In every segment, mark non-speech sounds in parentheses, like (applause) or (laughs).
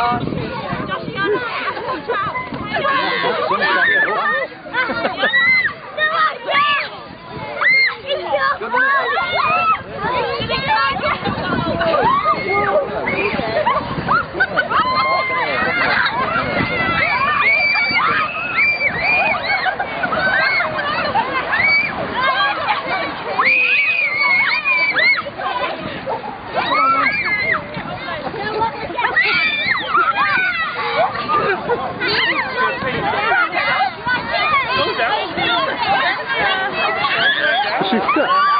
Oh, awesome. (laughs) 是的。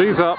She's up.